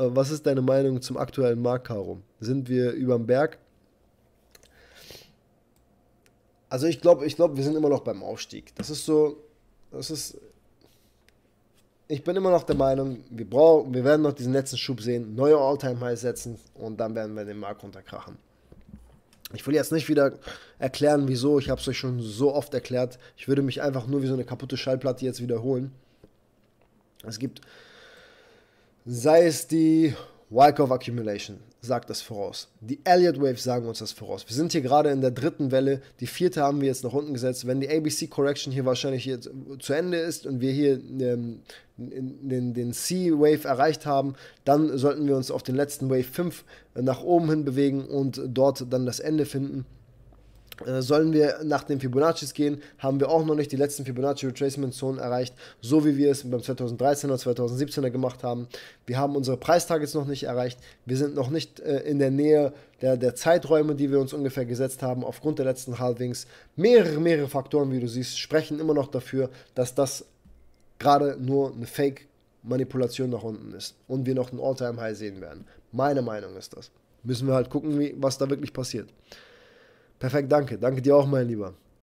äh, was ist deine Meinung zum aktuellen Markt, Caro? Sind wir überm Berg? Also ich glaube, ich glaube, wir sind immer noch beim Aufstieg. Das ist so, das ist. Ich bin immer noch der Meinung, wir brauchen, wir werden noch diesen letzten Schub sehen, neue All-Time-Highs setzen und dann werden wir den Markt runterkrachen. Ich will jetzt nicht wieder erklären, wieso. Ich habe es euch schon so oft erklärt. Ich würde mich einfach nur wie so eine kaputte Schallplatte jetzt wiederholen. Es gibt, sei es die Wyckoff Accumulation, sagt das voraus. Die Elliott Waves sagen uns das voraus. Wir sind hier gerade in der dritten Welle. Die vierte haben wir jetzt nach unten gesetzt. Wenn die ABC Correction hier wahrscheinlich jetzt zu Ende ist und wir hier ähm, den, den C-Wave erreicht haben, dann sollten wir uns auf den letzten Wave 5 nach oben hin bewegen und dort dann das Ende finden. Äh, sollen wir nach den Fibonaccis gehen, haben wir auch noch nicht die letzten Fibonacci Retracement Zonen erreicht, so wie wir es beim 2013er, 2017er gemacht haben. Wir haben unsere Preistargets noch nicht erreicht. Wir sind noch nicht äh, in der Nähe der, der Zeiträume, die wir uns ungefähr gesetzt haben, aufgrund der letzten Halvings. Mehrere, mehrere Faktoren, wie du siehst, sprechen immer noch dafür, dass das gerade nur eine Fake-Manipulation nach unten ist und wir noch ein All-Time-High sehen werden. Meine Meinung ist das. Müssen wir halt gucken, wie, was da wirklich passiert. Perfekt, danke. Danke dir auch, mein Lieber.